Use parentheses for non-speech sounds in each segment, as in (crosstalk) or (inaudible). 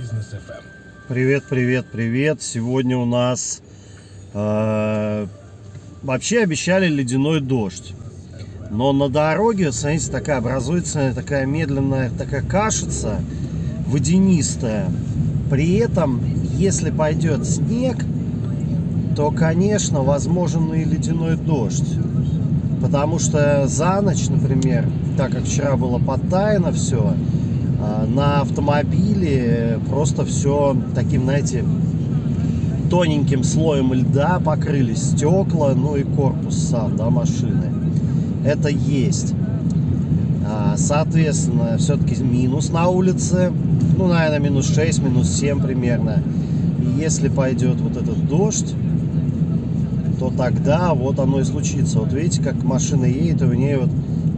FM. Привет, привет, привет. Сегодня у нас э, вообще обещали ледяной дождь. Но на дороге, смотрите, такая образуется такая медленная, такая кашица водянистая. При этом, если пойдет снег, то, конечно, возможен и ледяной дождь. Потому что за ночь, например, так как вчера было подтаяно все, на автомобиле просто все таким, знаете, тоненьким слоем льда покрылись стекла, ну и корпус сам, да, машины. Это есть. А, соответственно, все-таки минус на улице, ну, наверное, минус 6, минус 7 примерно. Если пойдет вот этот дождь, то тогда вот оно и случится. Вот видите, как машина едет, и у нее вот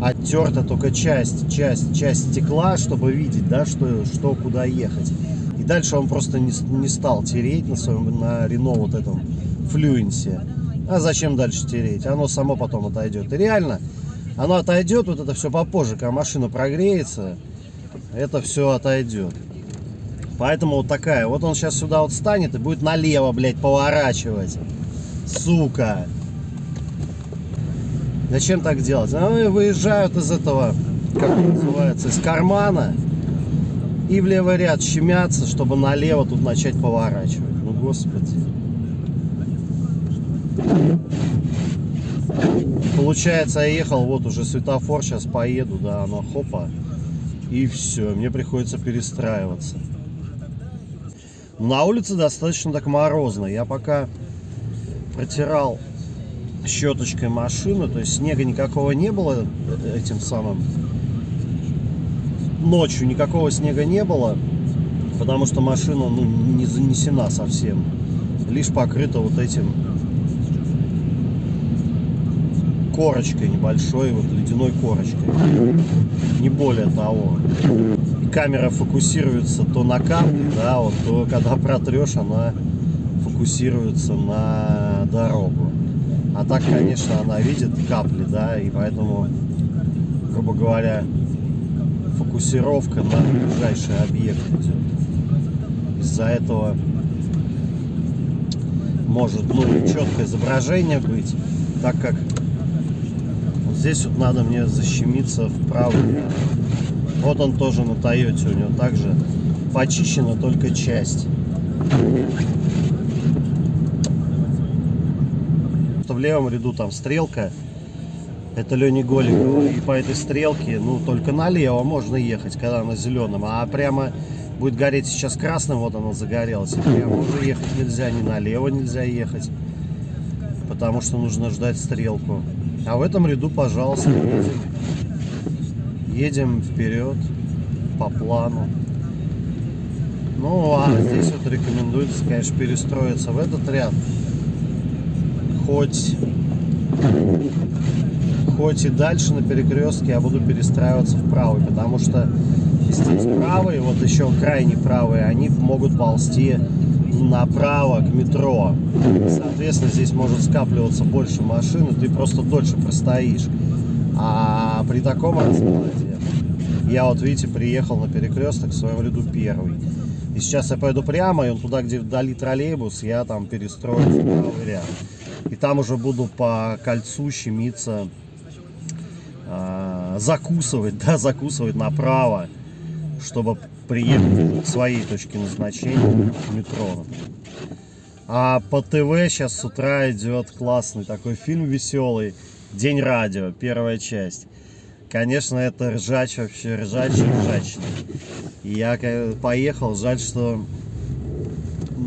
оттерта только часть, часть, часть стекла, чтобы видеть, да, что, что куда ехать. И дальше он просто не, не стал тереть на своем, на Рено вот этом флюенсе. А зачем дальше тереть? Оно само потом отойдет. И реально, оно отойдет, вот это все попозже, когда машина прогреется, это все отойдет. Поэтому вот такая. Вот он сейчас сюда вот станет и будет налево, блядь, поворачивать. Сука. Зачем так делать? Они выезжают из этого, как называется, из кармана и в левый ряд щемятся, чтобы налево тут начать поворачивать. Ну, господи. Получается, я ехал, вот уже светофор, сейчас поеду, да, оно хопа. И все, мне приходится перестраиваться. На улице достаточно так морозно. Я пока протирал щеточкой машину, то есть снега никакого не было этим самым. Ночью никакого снега не было, потому что машина ну, не занесена совсем. Лишь покрыта вот этим корочкой небольшой, вот ледяной корочкой. Не более того. И камера фокусируется то на капли, да, вот, то когда протрешь, она фокусируется на дорогу. А так, конечно, она видит капли, да, и поэтому, грубо говоря, фокусировка на ближайший объект. Из-за этого может, ну, четкое изображение быть, так как вот здесь вот надо мне защемиться вправо. Вот он тоже на Тойоте, у него также почищена только часть. что в левом ряду там стрелка. Это Лени Голикова. И по этой стрелке, ну, только налево можно ехать, когда она зеленым. А прямо будет гореть сейчас красным, вот она загорелась. И прямо уже ехать нельзя, ни налево нельзя ехать. Потому что нужно ждать стрелку. А в этом ряду, пожалуйста, едем. Едем вперед по плану. Ну, а здесь вот рекомендуется, конечно, перестроиться в этот ряд хоть, хоть и дальше на перекрестке я буду перестраиваться в правый, потому что здесь правый, вот еще крайне правые, они могут ползти направо к метро. Соответственно, здесь может скапливаться больше машин, и ты просто дольше простоишь. А при таком раскладе, я вот, видите, приехал на перекресток в своем ряду первый. И сейчас я пойду прямо, и он туда, где вдали троллейбус, я там перестрою правый ряд. И там уже буду по кольцу щемиться, э, закусывать, (laughs) да, закусывать направо, чтобы приехать к своей точке назначения, метро. А по ТВ сейчас с утра идет классный такой фильм веселый, День радио, первая часть. Конечно, это ржач вообще, ржач, ржачный. И я поехал, жаль, что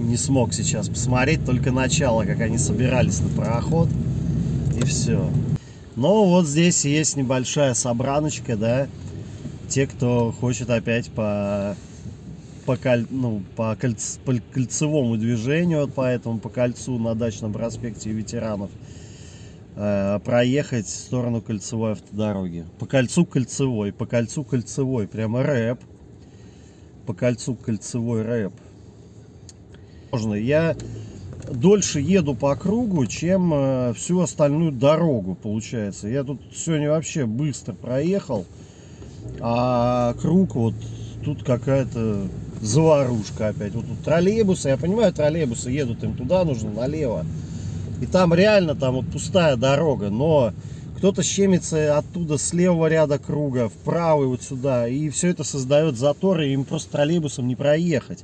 не смог сейчас посмотреть, только начало, как они собирались на пароход, и все. Но вот здесь есть небольшая собраночка, да, те, кто хочет опять по, по, коль, ну, по, кольц, по кольцевому движению, вот по этому, по кольцу на дачном проспекте ветеранов, э, проехать в сторону кольцевой автодороги. По кольцу кольцевой, по кольцу кольцевой, прямо рэп. По кольцу кольцевой рэп можно. Я дольше еду по кругу, чем э, всю остальную дорогу, получается. Я тут сегодня вообще быстро проехал, а круг вот тут какая-то заварушка опять. Вот тут троллейбусы, я понимаю, троллейбусы едут им туда, нужно налево. И там реально там вот пустая дорога, но кто-то щемится оттуда с левого ряда круга в правый вот сюда. И все это создает заторы, им просто троллейбусом не проехать.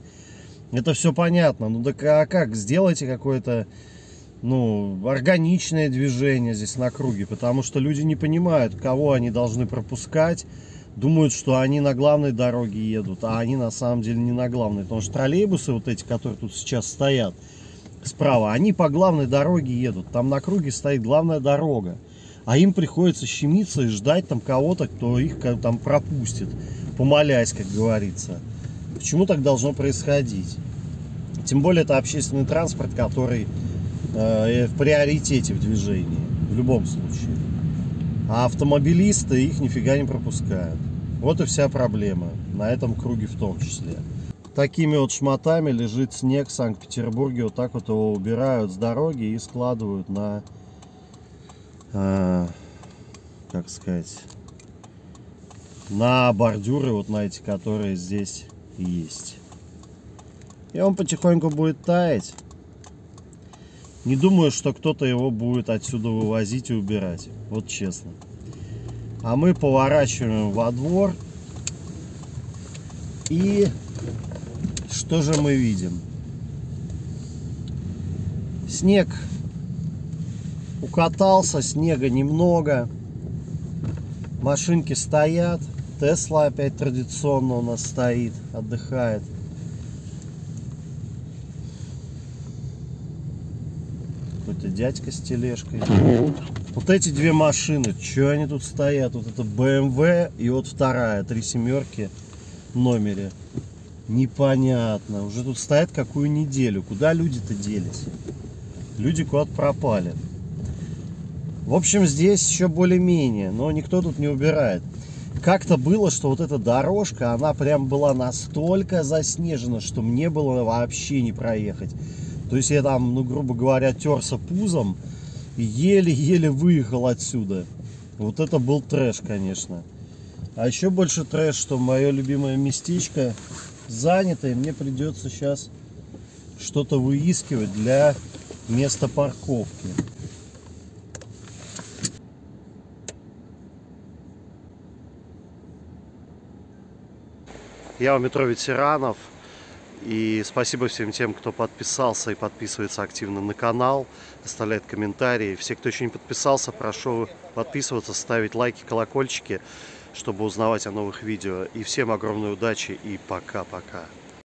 Это все понятно. Ну так а как? Сделайте какое-то ну, органичное движение здесь на круге, потому что люди не понимают, кого они должны пропускать, думают, что они на главной дороге едут, а они на самом деле не на главной, потому что троллейбусы вот эти, которые тут сейчас стоят справа, они по главной дороге едут, там на круге стоит главная дорога, а им приходится щемиться и ждать там кого-то, кто их там пропустит, помолясь, как говорится. Почему так должно происходить? Тем более это общественный транспорт, который э, в приоритете в движении, в любом случае. А автомобилисты их нифига не пропускают. Вот и вся проблема, на этом круге в том числе. Такими вот шматами лежит снег в Санкт-Петербурге, вот так вот его убирают с дороги и складывают на, э, как сказать, на бордюры, вот на эти, которые здесь есть. И он потихоньку будет таять. Не думаю, что кто-то его будет отсюда вывозить и убирать. Вот честно. А мы поворачиваем во двор. И что же мы видим? Снег укатался, снега немного. Машинки стоят. Тесла опять традиционно у нас стоит, отдыхает. Какой-то дядька с тележкой. Вот эти две машины, что они тут стоят? Вот это BMW и вот вторая, три семерки в номере. Непонятно. Уже тут стоят какую неделю. Куда люди-то делись? Люди куда-то пропали. В общем, здесь еще более-менее, но никто тут не убирает как-то было, что вот эта дорожка, она прям была настолько заснежена, что мне было вообще не проехать. То есть я там, ну, грубо говоря, терся пузом и еле-еле выехал отсюда. Вот это был трэш, конечно. А еще больше трэш, что мое любимое местечко занято, и мне придется сейчас что-то выискивать для места парковки. Я у метро ветеранов. И спасибо всем тем, кто подписался и подписывается активно на канал, оставляет комментарии. Все, кто еще не подписался, прошу подписываться, ставить лайки, колокольчики, чтобы узнавать о новых видео. И всем огромной удачи и пока-пока.